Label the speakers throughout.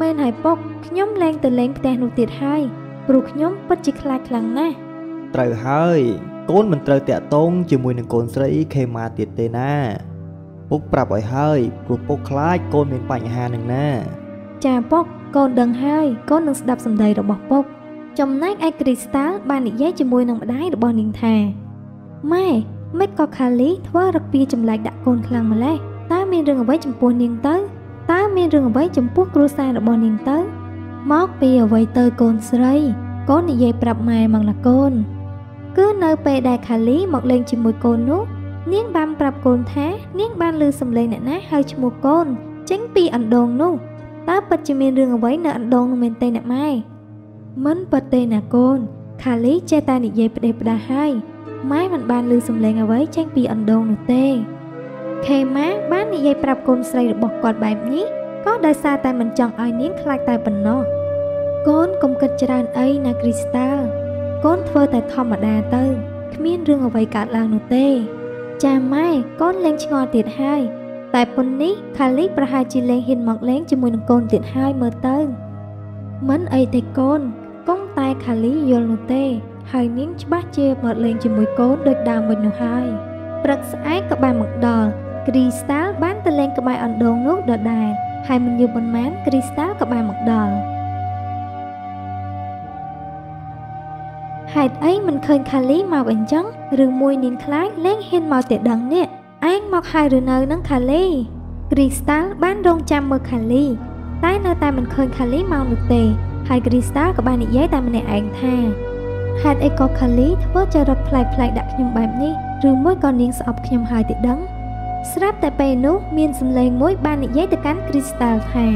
Speaker 1: មែនហើយពុកខ្ញុំលែងទៅលេងផ្ទះនោះទៀតហើយព្រោះខ្ញុំពិតជាខ្លាចខ្លាំងណាស់
Speaker 2: ត្រូវហើយកូនមិនត្រូវតាក់ទងជាមួយនឹងកូនស្រីខេម៉ាទៀតទេណាពុកប្រាប់ឲ្យហើយព្រោះពុកខ្លាចកូនមានបញ្ហានឹងណា
Speaker 1: ចាពុកកូនដឹងហើយកូននឹងស្ដាប់សម្ដីរបស់ពុកចំណែកឯគ្រីស្តាល់បាននិយាយជាមួយនឹងម្ដាយរបស់នាងថាម៉ែមិនក៏ខាលីធ្វើរឹកពីចម្លែកដាក់កូនខ្លាំងម្ល៉េះតើមានរឿងអ្វីចំពោះនាងទៅ តើមានរឿងអ្វីចំពោះគ្រួសាររបស់នាងទៅ មកពីអ្វីទៅកូនស្រី កូននិយាយប្រាប់ម៉ែមកណាកូន គឺនៅពេលដែលខាលីមកលេងជាមួយកូននោះនាងបានប្រាប់កូនថា នាងបានឮសំឡេងអ្នកណាហៅឈ្មោះកូន ចេញពីអណ្ដូងនោះតើពិតជាមានរឿងអ្វីនៅអណ្ដូងនោះមែនទេអ្នកម៉ែមិនពិតទេណាកូន ខាលីចេះតែនិយាយផ្ដេសផ្ដាស់ហើយម៉ែមិនបានឮសំឡេងអ្វីចេញពីអណ្ដូងនោះទេ ខេម៉ាបាននិយាយប្រាប់កូនស្រីរបស់គាត់បែបនេះក៏ដោយសារតែមិនចង់ឲ្យនាងខ្លាចតែប៉ុណ្ណោះកូនកុំគិតច្រើនអីណាគ្រីស្តាល់កូនធ្វើតែធម្មតាទៅគ្មានរឿងអ្វីកើតឡើងនោះទេ ចាម៉ែកូនលេងឆ្ងល់ទៀតហើយតែប៉ុននេះខាលីប្រហែលជាលេងហ៊ានមកលេងជាមួយនឹងកូនទៀតហើយមើលទៅមិនអីទេកូនកុំតែខាលីយល់នោះទេ ហើយនាងច្បាស់ជាមកលេងជាមួយកូនដូចដើមវិញនោះហើយព្រឹកស្អែកក៏បានមកដល់ គ្រីស្តាល់បានទៅលេងក្បែរអណ្ដូងនោះដដែលហើយមិនយូរប៉ុន្មានគ្រីស្តាល់ក៏បានមកដល់ហេតុអីមិនឃើញខាលីមកអញ្ចឹងឬមួយនាងខ្លាចលេងហ៊ានមកតែដឹងនេះឯងមកហើយឬនៅនឹងខាលីគ្រីស្តាល់បានរងចាំមើលខាលីតែនៅតែមិនឃើញខាលីមកនោះទេហើយគ្រីស្តាល់ក៏បាននិយាយតែម្នាក់ឯងថាហេតុអីក៏ខាលីធ្វើចរិតប្លែកៗដាក់ខ្ញុំបែបនេះឬមួយក៏នាងស្អប់ខ្ញុំហើយទេដឹង ស្រាប់តែពេលនោះមានសំឡេងមួយបាននិយាយទៅកាន់គ្រីស្តាល់ថា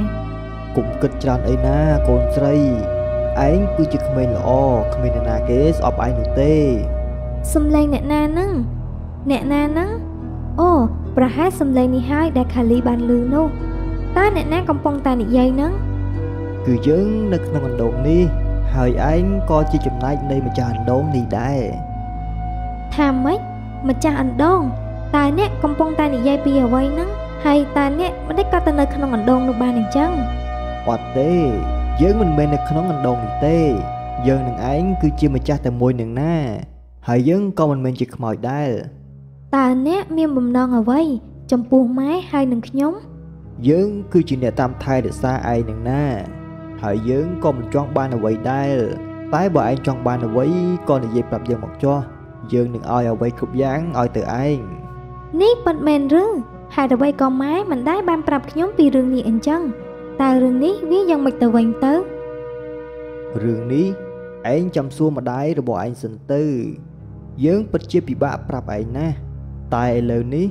Speaker 2: កុំគិតច្រើនអីណាកូនស្រីឯងគឺជាក្មេងល្អគ្មានអ្នកណាគេស្អប់ឯងនោះទេ
Speaker 1: សំឡេងអ្នកណាហ្នឹងអ្នកណាហ្នឹងអូប្រហែលសំឡេងនេះហើយដែលខាលីបានឮនោះតើអ្នកណាកំពុងតែនិយាយហ្នឹង
Speaker 2: គឺយើងនៅក្នុងអណ្ដូងនេះ ហើយឯងក៏ជាចំណែកនៃម្ចាស់អណ្ដូងនេះដែរ
Speaker 1: ថាម៉េចម្ចាស់អណ្ដូង តើអ្នកកំពុងតែនិយាយពីអ្វីហ្នឹងហើយតើអ្នកមិនដេចក៏ទៅនៅក្នុងអណ្ដូងនោះបានអញ្ចឹង
Speaker 2: អត់ទេ យើងមិនមែននៅក្នុងអណ្ដូងនេះទេ យើងនឹងឯងគឺជាម្ចាស់តែមួយនឹងណា ហើយយើងក៏មិនមែនជាខ្មោចដែរ
Speaker 1: តើអ្នកមានបំណងអ្វីចំពោះម៉ែហើយនឹងខ្ញុំ
Speaker 2: យើងគឺជាអ្នកតាមថែរក្សាឯងនឹងណា ហើយយើងក៏មិនចង់បានអ្វីដែរតែបើឯងចង់បានអ្វីក៏និយាយប្រាប់យើងមកចុះយើងនឹងឲ្យអ្វីគ្រប់យ៉ាងឲ្យទៅឯង
Speaker 1: នេះពិតមែនឬហេតុអ្វីក៏ម៉ែមិនដែលបានប្រាប់ខ្ញុំពីរឿងនេះអញ្ចឹងតើរឿងនេះវាយ៉ាងម៉េចទៅវិញទៅ
Speaker 2: រឿងនេះឯងចាំសួរម្ដាយរបស់ឯងសិនទៅ យើងពិតជាពិបាកប្រាប់ឯងណាស់តែឥឡូវនេះ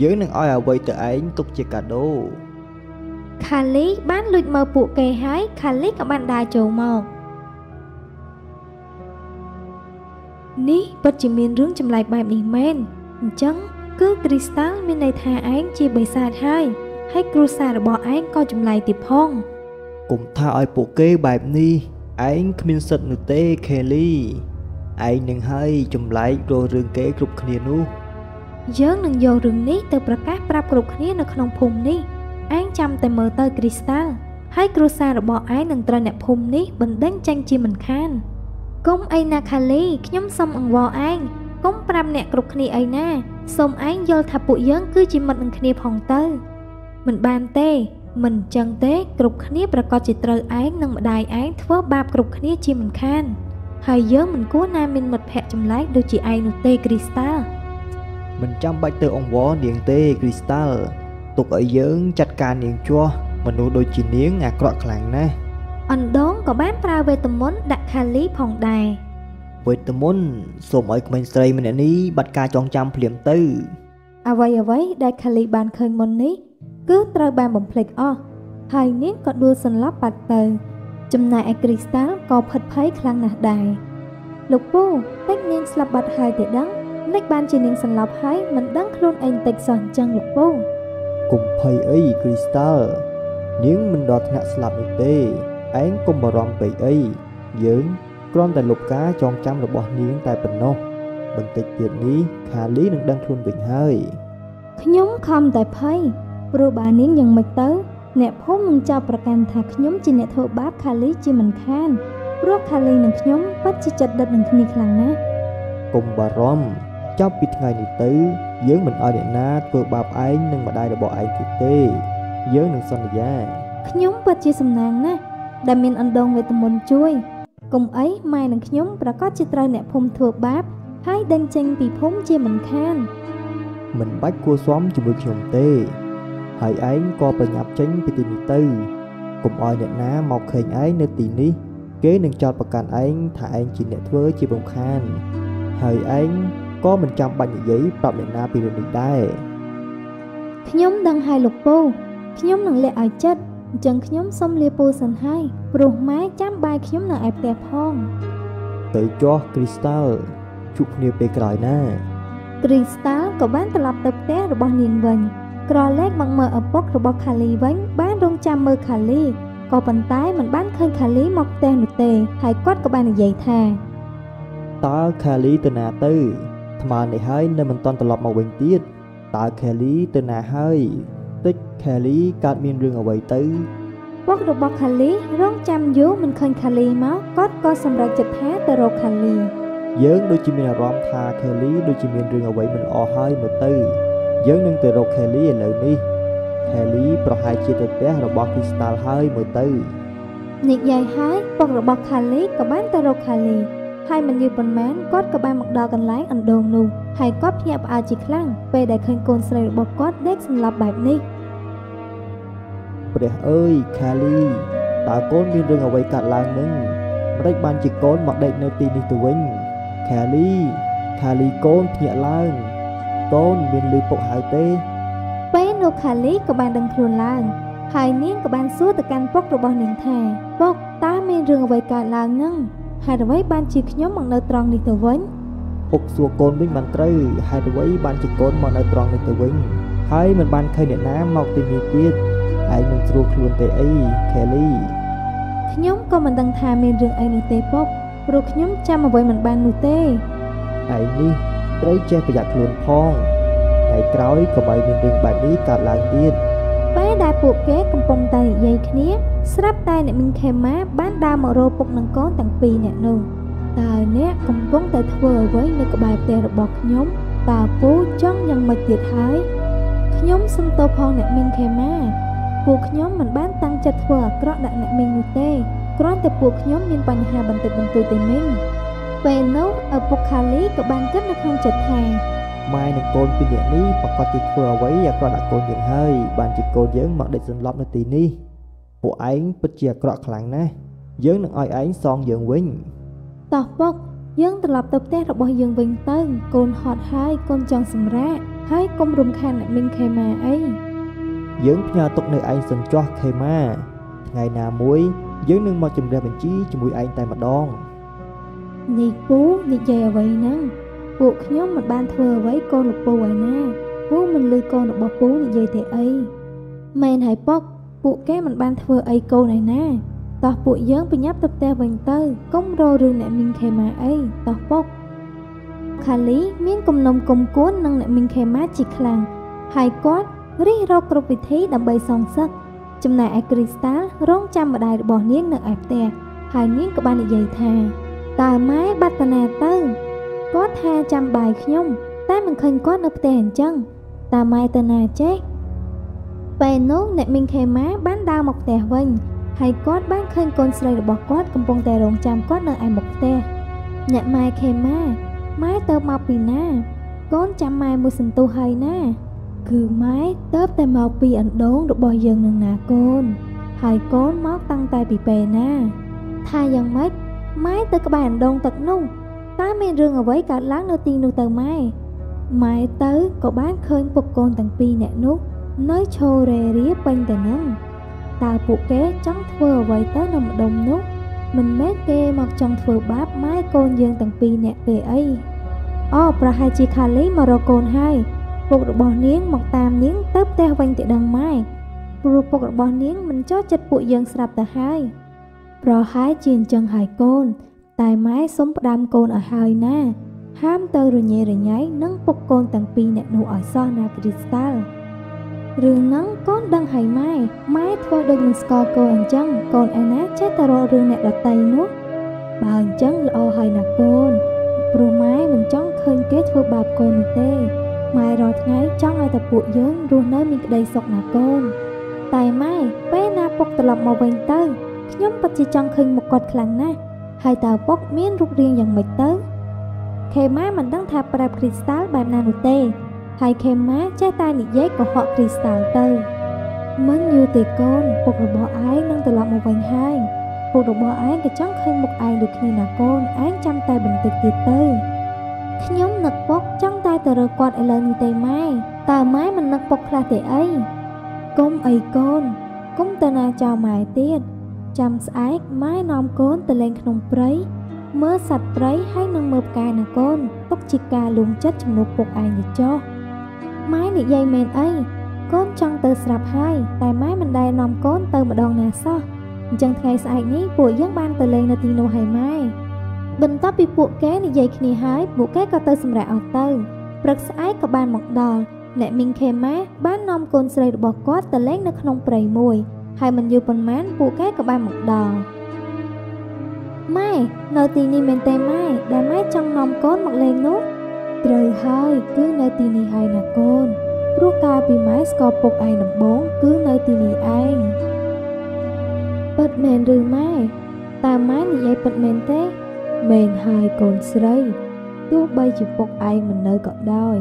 Speaker 2: យើងនឹងឲ្យអ្វីទៅឯងទុកជាកាដូ
Speaker 1: ខាលីបានលួចមើលពួកគេហើយខាលីក៏បានដើរចូលមកនេះពិតជាមានរឿងចម្លែកបែបនេះមែនអញ្ចឹង គឺគ្រីស្តាល់មានន័យថាឯងជាបិសាចហើយហើយគ្រួសាររបស់ឯងក៏ចម្លែកទៀតផង
Speaker 2: គុំថាឲ្យពួកគេបែបនេះឯងគ្មានសិទ្ធនោះទេខេលីឯងនឹងហើយចម្លែករករឿងគេគ្រប់គ្នានោះ
Speaker 1: យើងនឹងយករឿងនេះទៅប្រកាសប្រាប់គ្រប់គ្នានៅក្នុងភូមិនេះឯងចាំតែមើលទៅគ្រីស្តាល់ហើយគ្រួសាររបស់ឯងនឹងត្រូវអ្នកភូមិនេះបណ្ដេញចេញជាមិនខានគុំអីណាខាលីខ្ញុំសុំអង្វរឯង គុំប្រាប់អ្នកគ្រប់គ្នាអីណាសូមឯងយល់ថាពួកយើងគឺជាមិត្តនឹងគ្នាផងទៅមិនបានទេ មិនចឹងទេគ្រប់គ្នាប្រកាសជាត្រូវឯងនិងម្ដាយឯងធ្វើបាបគ្រប់គ្នាជាមិនខានហើយយើងមិនគួរណាមានមិត្តភ័ក្តិចម្លែកដូចជាឯងនោះទេគ្រីស្តាល់
Speaker 2: មិនចាំបាច់ទៅអង្វរនាងទេគ្រីស្តាល់ទុកឲ្យយើងចាត់ការនាងជាស់មនុស្សដូចជានាងអាក្រក់ខ្លាំងណាស់
Speaker 1: អណ្ដងក៏បានប្រើវេទមន្តដាក់ខាលីផងដែរ
Speaker 2: វេទមន្តសូមឲ្យក្មេងស្រីម្នាក់នេះបាត់ការចងចាំភ្លាមទៅ
Speaker 1: អ្វីអ្វីដែលខាលីបានឃើញមុននេះ គឺត្រូវបានបំភ្លេចអស់ហើយនាងក៏ដួលសន្លប់បាត់ទៅ ចំណែកឯគ្រីស្តាល់ក៏ផិតភ័យខ្លាំងណាស់ដែរលោកពូតិចនាងស្លាប់បាត់ហើយទេដឹងនិចបានជានាងសន្លប់ហើយមិនដឹងខ្លួនឯងតិចសោះអញ្ចឹងលោកពូ
Speaker 2: កុំភ័យអីគ្រីស្តាល់នាងមិនដល់ថ្នាក់ស្លាប់នេះទេឯងកុំបារម្ភពេកអីយើង គ្រាន់តែលុបការចងចាំរបស់នាងតែប៉ុណ្ណោះបន្តិចទៀតនេះខាលីនឹងដឹងខ្លួនវិញហើយ
Speaker 1: ខ្ញុំខំតែភ័យព្រោះបើនាងយ៉ាងម៉េចទៅ អ្នកភូមិនឹងចោទប្រកាន់ថាខ្ញុំជាអ្នកធ្វើបាបខាលីជាមិនខានព្រោះខាលីនិងខ្ញុំពិតជាចិត្តដិតនឹងគ្នាខ្លាំងណាស់
Speaker 2: កុំបារម្ភចាប់ពីថ្ងៃនេះទៅ យើងមិនឲ្យអ្នកណាធ្វើបាបឯងនិងម្ដាយរបស់ឯងទៀតទេ យើងនឹងសន្យា
Speaker 1: ខ្ញុំពិតជាសំណាងណាស់ដែលមានអណ្ដងវេទមន្តជួយ កុំអីម៉ែនិងខ្ញុំប្រកាសជាត្រូវអ្នកភូមិធ្វើបាប ហើយដេញចេញពីភូមិជាមិនខាន
Speaker 2: មិនបាច់គួសមជាមួយខ្ញុំទេ ហើយឯងក៏ប្រញាប់ចេញពីទីនេះទៅកុំឲ្យអ្នកណាមកឃើញឯងនៅទីនេះ គេនឹងចោទប្រកាន់ឯងថាឯងជាអ្នកធ្វើជារំខាន ហើយឯងក៏មិនចាំបាច់និយាយប្រាប់អ្នកណាពីរឿងនេះដែរ
Speaker 1: ខ្ញុំដឹងហើយលោកពូខ្ញុំនឹងលាក់ឲ្យចិត្ត អញ្ចឹងខ្ញុំសុំលាពូសិនហើយព្រោះម៉ែចាំបាយខ្ញុំនៅឯផ្ទះផង
Speaker 2: ទៅចោះគ្រីស្តាល់ជួបគ្នាពេលក្រោយណា
Speaker 1: គ្រីស្តាល់ក៏បានត្រឡប់ទៅផ្ទះរបស់នាងវិញ ក្រឡេកមកមើលឪពុករបស់ខាលីវិញ បានរងចាំមើលខាលីក៏ប៉ុន្តែមិនបានឃើញខាលីមកផ្ទះនោះទេហើយគាត់ក៏បាននិយាយថា
Speaker 2: តើខាលីទៅណាទៅថ្មនេះហើយនៅមិនទាន់ត្រឡប់មកវិញទៀតតើខាលីទៅណាហើយ តិចខាលីកើតមានរឿងអ្វីទៅ
Speaker 1: ពុករបស់ខាលីរងចាំយូរមិនឃើញខាលីមកគាត់ក៏សម្រេចចិត្តថាទៅរកខាលី
Speaker 2: យើងដូចជាមានអារម្មណ៍ថាខេលីដូចជាមានរឿងអ្វីមិនល្អហើយមើលទៅ យើងនឹងទៅរកខេលីឥឡូវនេះខេលីប្រហែលជាទៅផ្ទះរបស់គ្រីស្តាល់ហើយមើលទៅ
Speaker 1: និយាយហើយពុករបស់ខាលីក៏បានទៅរកខាលី ហើយមិនយូរប៉ុន្មានគាត់ក៏បានមកដល់កន្លែងអណ្ដូងនោះហើយគាត់ភ្ញាក់ផ្អើលជាខ្លាំងពេលដែលឃើញកូនស្រីរបស់គាត់ដេកសន្លប់បែបនេះ
Speaker 2: ព្រះអើយខាលីតើកូនមានរឿងអ្វីកើតឡើងនឹងម្ដេចបានជាកូនមកដេកនៅទីនេះទៅវិញខាលីខាលីកូនភ្ញាក់ឡើងកូនមានលឺពុកហៅទេ
Speaker 1: ពេលនោះខាលីក៏បានដឹងខ្លួនឡើងហើយនាងក៏បានសួរទៅកាន់ពុករបស់នាងថាពុកតើមានរឿងអ្វីកើតឡើងនឹង ហេតុអ្វីបានជាខ្ញុំមកនៅត្រង់នេះទៅវិញ
Speaker 2: ពុកសួរកូនវិញបានត្រូវហេតុអ្វីបានជាកូនមកនៅត្រង់នេះទៅវិញហើយមិនបានឃើញអ្នកណាមកទីនេះទៀតឯងមិនស្រួលខ្លួនទេអីខេលី
Speaker 1: ខ្ញុំក៏មិនដឹងថាមានរឿងអីនោះទេពុកព្រោះខ្ញុំចាំអ្វីមិនបាននោះទេ
Speaker 2: ឯនេះត្រូវចេះប្រយ័ត្នខ្លួនផងថ្ងៃក្រោយក៏បីមានរឿងបែបនេះកើតឡើងទៀត
Speaker 1: ពេលដែលពួកគេកំពុងតែនិយាយគ្នា ស្រាប់តែអ្នកមីងខេម៉ាបានដើរមករកពុកនឹងកូនទាំងពីរអ្នកនោះតើអ្នកកំពុងតែធ្វើអ្វីនៅក្បែរផ្ទះរបស់ខ្ញុំតើពូចង់យ៉ាងម៉េចទៀតហើយខ្ញុំសុំទោសផងអ្នកមីងខេម៉ាពួកខ្ញុំមិនបានតាំងចិត្តធ្វើអាក្រក់ដាក់អ្នកមីងនោះទេគ្រាន់តែពួកខ្ញុំមានបញ្ហាបន្តិចបន្តួចទេមីងពេលនោះឪពុកខាលីក៏បានគិតនៅក្នុងចិត្តថា
Speaker 2: ម៉ែនិងកូនពីរនាក់នេះប្រកាសជាធ្វើអ្វីអាក្រក់ដាក់កូនយើងហើយបានជាកូនយើងមកដេកសន្លប់នៅទីនេះពួកឯងពិតជាអាក្រក់ខ្លាំងណាស់យើងនឹងឲ្យឯងសងយើងវិញ
Speaker 1: តោះពុកយើងត្រឡប់ទៅផ្ទះរបស់យើងវិញទៅកូនហត់ហើយកូនចង់សម្រាកហើយកុំរំខានអ្នកមីងខេម៉ាអី
Speaker 2: យើងផ្ញើទុកនៅឯងសិនចោះខេម៉ាថ្ងៃណាមួយយើងនឹងមកជំរះបញ្ជីជាមួយឯងតែម្ដង
Speaker 1: នេះពូនិយាយអ្វីហ្នឹង ពួកខ្ញុំមិនបានធ្វើអ្វីកូនលោកពូឯណាពូមិនលឺកូនរបស់ពូនិយាយទេអីមែនហើយពុកពួកគេមិនបានធ្វើអីកូនឯណាតោះពួកយើងប្រញាប់ទៅផ្ទះវិញទៅកុំររឿងអ្នកមីងខេម៉ាអីតោះពុកខាលីមានគំនុំគុំគួននឹងអ្នកមីងខេម៉ាជាខ្លាំងហើយគាត់រិះរកគ្រប់វិធីដើម្បីសងសឹកចំណែកឯគ្រីស្តាល់រងចាំម្ដាយរបស់នាងនៅឯផ្ទះហើយនាងក៏បាននិយាយថាតើម៉ែបាត់តាណាទៅ គាត់ថាចាំបាយខ្ញុំ តែមិនឃើញគាត់នៅផ្ទះអញ្ចឹងតើម៉ែទៅណាចេះពេលនោះអ្នកមីងខេម៉ាបានដើរមកផ្ទះវិញហើយគាត់បានឃើញកូនស្រីរបស់គាត់កំពុងតែរងចាំគាត់នៅឯមុខផ្ទះអ្នកម៉ែខេម៉ាម៉ែទៅមកពីណា កូនចាំម៉ែមួយសន្ទុះហើយណា គឺម៉ែទៅតែមកពីអណ្ដូងរបស់យើងនឹងណាកូន ហើយកូនមកតាំងតែពីពេលណា ថាយ៉ាងម៉េចម៉ែទៅក្បែរអណ្ដូងទឹកនោះ តើមានរឿងអ្វីកើតឡើងនៅទីនោះទៅម៉ែម៉ែទៅក៏បានឃើញពុកកូនទាំងពីរអ្នកនោះ នៅឈររេរាពេញទៅនឹងតើពួកគេចង់ធ្វើអ្វីទៅនៅម្ដុំនោះ មិនមែនគេមកចង់ធ្វើបាបម៉ែកូនយើងទាំងពីរអ្នកទេអីអូប្រហែលជាខាលីមករកកូនហើយពុករបស់នាងមកតាមនាងទៅផ្ទះវិញទៅដឹងម៉ែព្រោះពុករបស់នាងមិនចូលចិត្តពួកយើងស្រាប់ទៅហើយប្រហែលជាអញ្ចឹងហើយកូន តែម៉ែសុំផ្ដាំកូនឲ្យហើយណា ហាមទៅរញ៉េរញ៉ៃនឹងពុកកូនទាំងពីរអ្នកនោះឲ្យសោះណាគ្រីស្តាល់រឿងហ្នឹងកូនដឹងហើយម៉ែម៉ែធ្វើដូចនឹងស្គាល់កូនអញ្ចឹងកូនឯណាចេះតែរករឿងអ្នកដតីនោះបើអញ្ចឹងល្អហើយណាកូនព្រោះម៉ែមិនចង់ឃើញគេធ្វើបាបកូននោះទេម៉ែរាល់ថ្ងៃចង់ឲ្យតែពួកយើងរស់នៅមានក្តីសុខណាកូនតែម៉ែពេលណាពុកត្រឡប់មកវិញទៅខ្ញុំពិតជាចង់ឃើញមុខគាត់ខ្លាំងណាស់ ហើយតើពុកមានរូបរាងយ៉ាងម៉េចទៅខេម៉ាមិនដឹងថាប្រាប់គ្រីស្តាល់បែបណានោះទេ ហើយខេម៉ាចេះតែនិយាយកុហកគ្រីស្តាល់ទៅមិនយូរទេកូនពុករបស់ឯងនឹងត្រឡប់មកវិញហើយពុករបស់ឯងក៏ចង់ឃើញមុខឯងដូចគ្នាណាកូនឯងចាំតែបន្តិចទៀតទៅខ្ញុំនឹកពុកចង់តែទៅរកគាត់ឥឡូវនេះទេម៉ែតើម៉ែមិននឹកពុកខ្លះទេអីកុំអីកូនកុំទៅណាចោលម៉ែទៀត ចាំស្អែកម៉ែនាំកូនទៅលេងក្នុងព្រៃមើលសត្វព្រៃហើយនឹងមើលផ្កាណាកូនទុកជាការលួងចិត្តជំនួសពុកឯងទៅចុះម៉ែនិយាយមែនអីកូនចង់ទៅស្រាប់ហើយតែម៉ែមិនដែលនាំកូនទៅម្ដងណាសោះអញ្ចឹងថ្ងៃស្អែកនេះពួកយើងបានទៅលេងនៅទីនោះហើយម៉ែបន្ទាប់ពីពួកគេនិយាយគ្នាហើយពួកគេក៏ទៅសម្រាប់អស់ទៅព្រឹកស្អែកក៏បានមកដល់អ្នកមីងខេម៉ាបាននាំកូនស្រីរបស់គាត់ទៅលេងនៅក្នុងព្រៃមួយ ហើយមិនយូរប៉ុន្មានពួកគេក៏បានមកដល់ម៉ែនៅទីនេះមែនទេម៉ែដែលម៉ែចង់នាំកូនមកលេងនោះត្រូវហើយគឺនៅទីនេះហើយណាកូនព្រោះកាលពីម៉ែស្គាល់ពុកឯងដំបងគឺនៅទីនេះឯងពិតមែនឬម៉ែតើម៉ែនិយាយពិតមែនទេមែនហើយកូនស្រីទោះបីជាពុកឯងមិននៅក៏ដោយ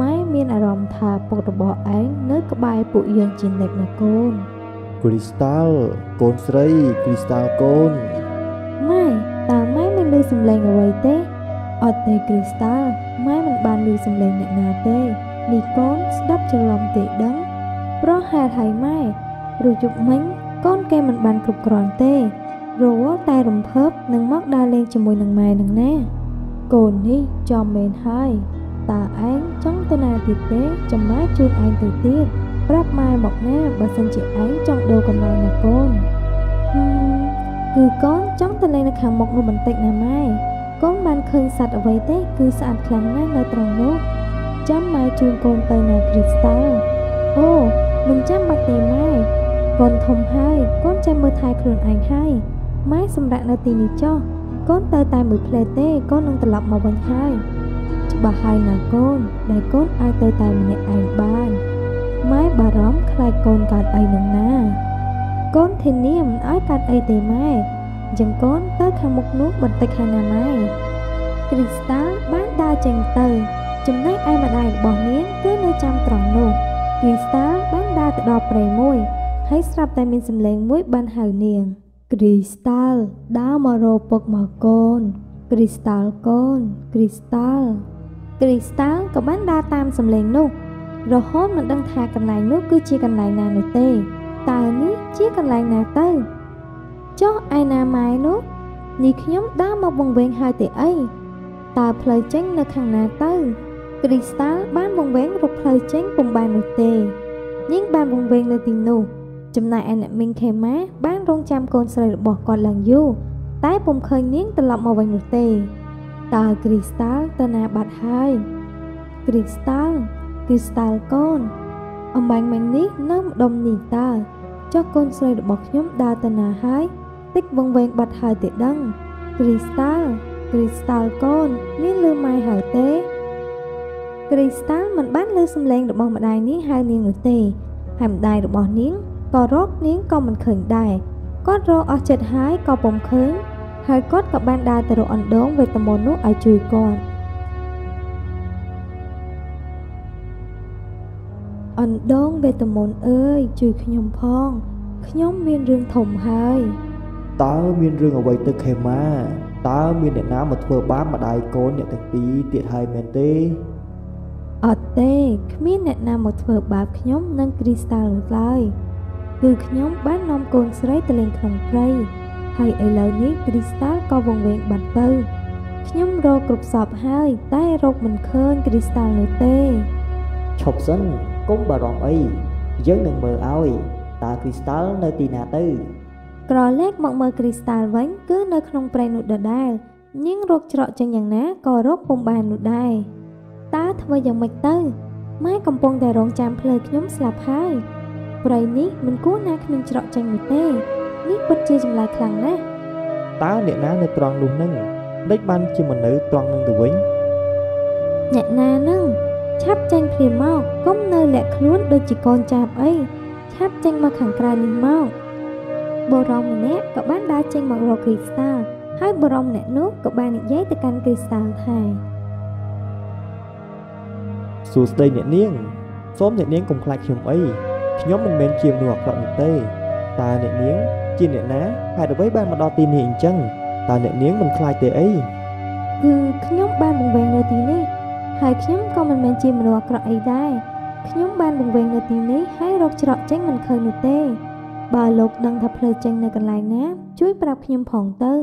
Speaker 1: ម៉ែមានអារម្មណ៍ថាពុករបស់ឯងនៅក្បែរពួកយើងជានិច្ចណាកូន
Speaker 2: គ្រីស្តាល់កូនស្រីគ្រីស្តាល់កូន
Speaker 1: ម៉ែតើម៉ែមិនឮសំឡេងអ្វីទេអត់ទេគ្រីស្តាល់ម៉ែមិនបានឮសំឡេងអ្នកណាទេនេះកូនស្ដាប់ច្រឡំទេដឹងប្រហែលហើយម៉ែព្រោះជប់មិញកូនគេមិនបានគ្រប់គ្រាន់ទេរវល់តែរំភើបនឹងមកដើរលេងជាមួយនឹងម៉ែនឹងណាកូននេះចំមែនហើយតើឯងចង់ទៅណាទៀតទេចាំម៉ែជូនឯងទៅទៀត ប្រាប់ម៉ែមកណាបើសិនជាឯងចង់ដូរកន្លែងណាកូនគឺកូនចង់ទៅលេងនៅខាងមុខនោះបន្តិចណាម៉ែកូនបានឃើញសត្វអ្វីទេគឺស្អាតខ្លាំងណាស់នៅត្រង់នោះចាំម៉ែជូនកូនទៅណាគ្រីស្តាល់អូមិនចាំបាច់ទេម៉ែកូនធំហើយកូនចាំមើលថែខ្លួនឯងហើយម៉ែសម្រាប់នៅទីនេះចុះកូនទៅតែមួយផ្លែទេកូននឹងត្រឡប់មកវិញហើយច្បាស់ហើយណាកូនដែលកូនអាចទៅតែម្នាក់ឯងបាន ម៉ែបារម្ភខ្លាចកូនកើតអីនឹងណា កូនធានាមិនឲ្យកើតអីទេម៉ែអញ្ចឹងកូនទៅខាងមុខនោះបន្តិចហើយណាម៉ែគ្រីស្តាល់បានដើរចេញទៅ ចំណែកឯម្ដាយរបស់នាងគឺនៅចាំត្រង់នោះគ្រីស្តាល់បានដើរទៅដល់ព្រៃមួយហើយស្រាប់តែមានសម្លេងមួយបានហៅនាងគ្រីស្តាល់ដើរមករកពុកមកកូនគ្រីស្តាល់កូនគ្រីស្តាល់គ្រីស្តាល់ក៏បានដើរតាមសម្លេងនោះ រហូតមិនដឹងថាកន្លែងនោះគឺជាកន្លែងណានោះទេតើនេះជាកន្លែងណាទៅចុះឯណាម៉ែនោះនេះខ្ញុំដើរមកវង្វេងហើយទេអីតើផ្លូវចេញនៅខាងណាទៅគ្រីស្តាល់បានវង្វេងរកផ្លូវចេញពុំបាននោះទេនាងបានវង្វេងនៅទីនោះចំណែកឯអ្នកមីងខេម៉ាបានរងចាំកូនស្រីរបស់គាត់ឡើងយូរតែពុំឃើញនាងត្រឡប់មកវិញនោះទេតើគ្រីស្តាល់ទៅណាបាត់ហើយគ្រីស្តាល់ គ្រីស្តាល់កូនអំបញ្ញមិញនេះនៅម្ដុំនេះតើចុះកូនស្រីរបស់ខ្ញុំដើរទៅណាហើយតិចវង្វេងបាត់ហើយទេដឹងគ្រីស្តាល់គ្រីស្តាល់កូនមានលឺម៉ែហើយទេគ្រីស្តាល់មិនបានលើសំឡេងរបស់ម្ដាយនាងហៅនាងនោះទេហើយម្ដាយរបស់នាងក៏រកនាងក៏មិនឃើញដែរគាត់រកអស់ចិត្តហើយក៏ពុំឃើញហើយគាត់ក៏បានដើរទៅរកអណ្ដូងវេទមន្តនោះឲ្យជួយគាត់ អណ្ដូងវេទមន្តអើយជួយខ្ញុំផង ខ្ញុំមានរឿងធំហើយ
Speaker 2: តើមានរឿងអ្វីទៅខេម៉ាតើមានអ្នកណាមកធ្វើបាបម្ដាយកូនអ្នកទាំងពីរទៀតហើយមែនទេ
Speaker 1: អត់ទេគ្មានអ្នកណាមកធ្វើបាបខ្ញុំនិងគ្រីស្តាល់ឡើយគឺខ្ញុំបាននាំកូនស្រីទៅលេងក្នុងព្រៃហើយឥឡូវនេះគ្រីស្តាល់ក៏វង្វេងបាត់ទៅខ្ញុំរកគ្រប់សពហើយតែរកមិនឃើញគ្រីស្តាល់នោះទេ
Speaker 2: ឈប់សិន កុំបារម្ភអីយើងនឹងមើលឲ្យតើគ្រីស្តាល់នៅទីណាទៅ
Speaker 1: ក្រឡេកមកមើលគ្រីស្តាល់វិញគឺនៅក្នុងព្រៃនោះដដែលនាងរកច្រកចេញយ៉ាងណាក៏រកពុំបាននោះដែរតើធ្វើយ៉ាងម៉េចទៅម៉ែកំពុងតែរងចាំផ្លូវខ្ញុំស្លាប់ហើយព្រៃនេះមិនគួរណាគ្មានច្រកចេញនោះទេនេះពិតជាចម្លែកខ្លាំងណាស់
Speaker 2: តើអ្នកណានៅត្រង់នោះនឹងដេចបានជាមិននៅត្រង់នឹងទៅវិញ
Speaker 1: អ្នកណានឹង ឆាប់ចេញភ្លាមមកកុំនៅលាក់ខ្លួនដូចជាកូនចាប់អីឆាប់ចេញមកខាងក្រៅនេះមកបរមម្នាក់ក៏បានដើរចេញមករកគ្រីស្តាល់ហើយបរមម្នាក់នោះក៏បាននិយាយទៅកាន់គ្រីស្តាល់ថា
Speaker 2: សួស្តីអ្នកនាងសូមអ្នកនាងកុំខ្លាចខ្ញុំអីខ្ញុំមិនមែនជាមនុស្សអាក្រក់នោះទេតើអ្នកនាងជាអ្នកណាហេតុអ្វីបានមកដល់ទីនេះអញ្ចឹងតើអ្នកនាងមិនខ្លាចទេអី
Speaker 1: គឺខ្ញុំបានបង្វែងនៅទីនេះ ហើយខ្ញុំក៏មិនមែនជាមនុស្សអាក្រក់អីដែរខ្ញុំបានបង្វែងនៅទីនេះហើយរកច្រកចេញមិនឃើញនោះទេ បើលោកដឹងថាផ្លូវចេញនៅកន្លែងណា ជួយប្រាប់ខ្ញុំផងទៅ